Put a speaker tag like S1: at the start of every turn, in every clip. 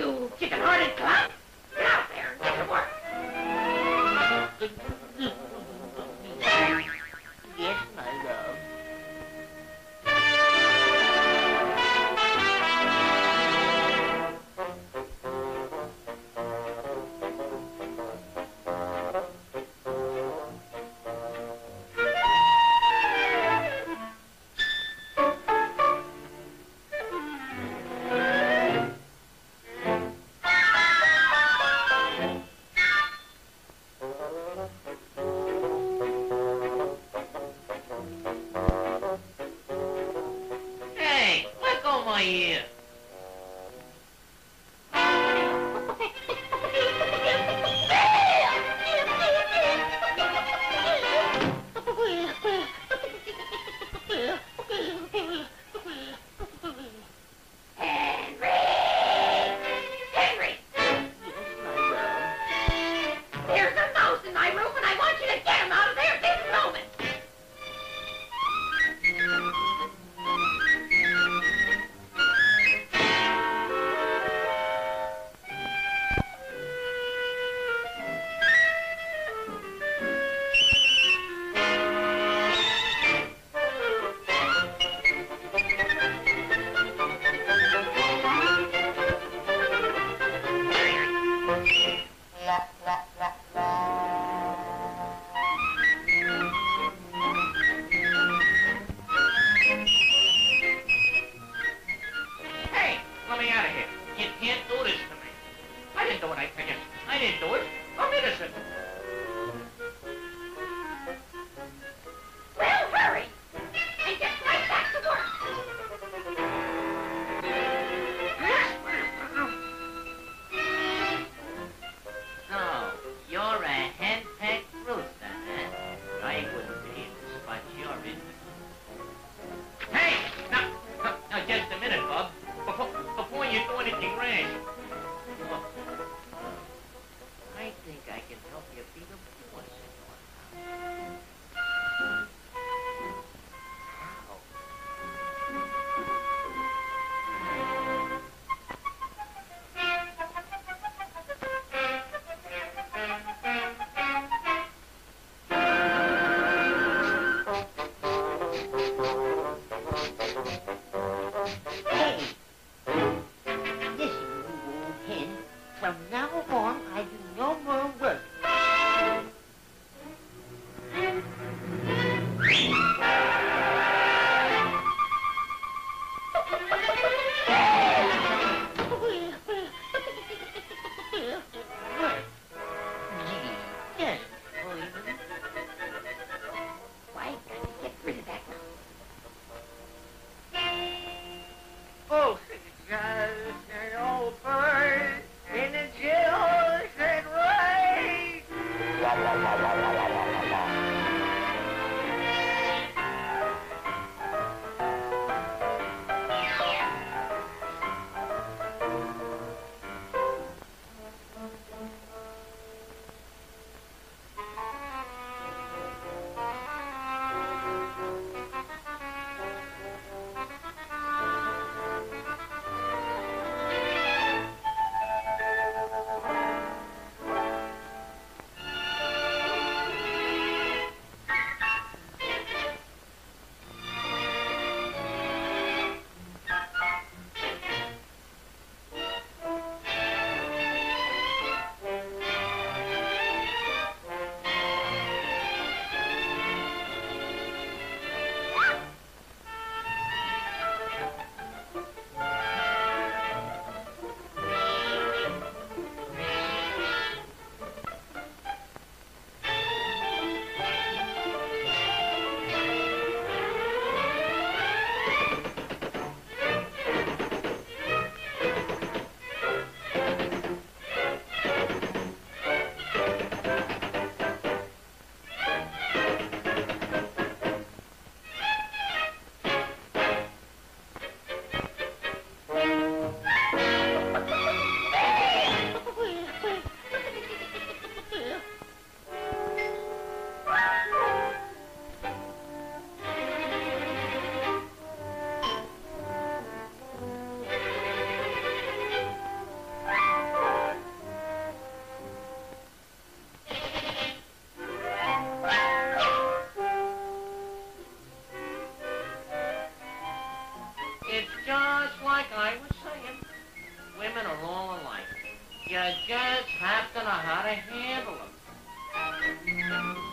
S1: You chicken-hearted clown! Get out there and get to work!
S2: You can't do this to me. I didn't do what I figured. I didn't do it. I'm innocent.
S3: Well, now
S2: You just have to know how to handle them.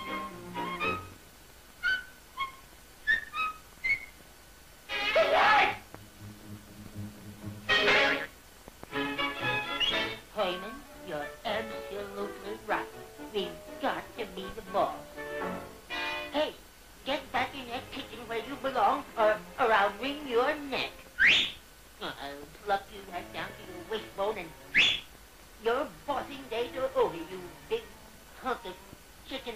S3: Your bossing are over, you big hunk of chicken